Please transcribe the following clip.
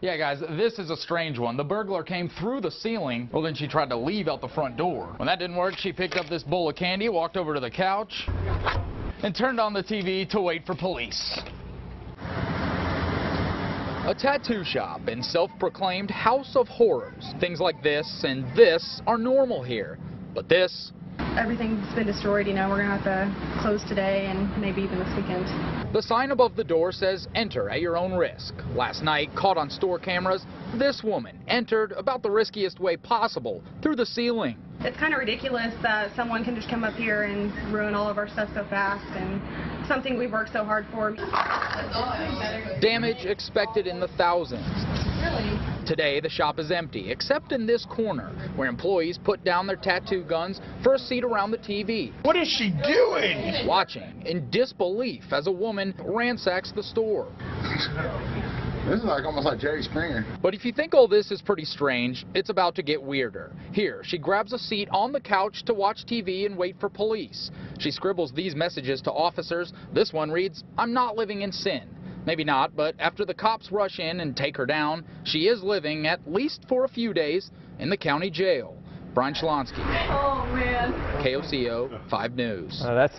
Yeah, guys, this is a strange one. The burglar came through the ceiling. Well, then she tried to leave out the front door. When that didn't work, she picked up this bowl of candy, walked over to the couch, and turned on the TV to wait for police. A tattoo shop and self-proclaimed house of horrors. Things like this and this are normal here. But this, everything's been destroyed. You know, we're gonna have to close today and maybe even this weekend. the sign above the door says enter at your own risk. Last night, caught on store cameras, this woman entered about the riskiest way possible through the ceiling. It's kind of ridiculous that someone can just come up here and ruin all of our stuff so fast and something we've worked so hard for. Damage expected in the thousands. Today, the shop is empty, except in this corner, where employees put down their tattoo guns for a seat around the TV, What is she doing? watching in disbelief as a woman ransacks the store. This is like almost like Jerry Springer. But if you think all this is pretty strange, it's about to get weirder. Here, she grabs a seat on the couch to watch TV and wait for police. She scribbles these messages to officers. This one reads, I'm not living in sin. Maybe not, but after the cops rush in and take her down, she is living, at least for a few days, in the county jail. Brian Shalonsky, Oh man. KOCO 5 News. Uh, that's